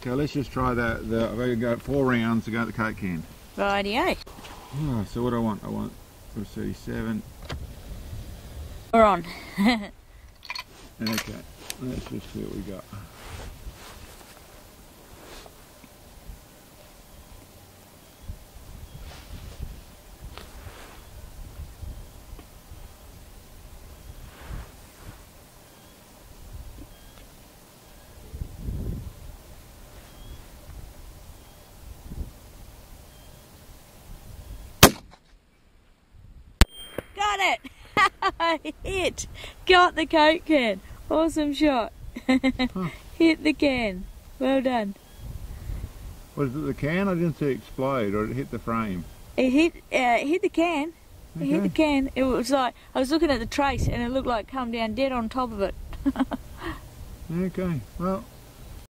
Okay, let's just try that. The, I've only got four rounds to go at the coke can. Rightio. Oh, ah, so what do I want? I want for 37. We're on. Okay, let's just see what we got. Got it! Hit! Got the coke can. Awesome shot. Hit the can. Well done. Was it the can? I didn't see it explode or it hit the frame. It hit uh, hit the can. It hit the can. It was like I was looking at the trace and it looked like come down dead on top of it. Okay, well,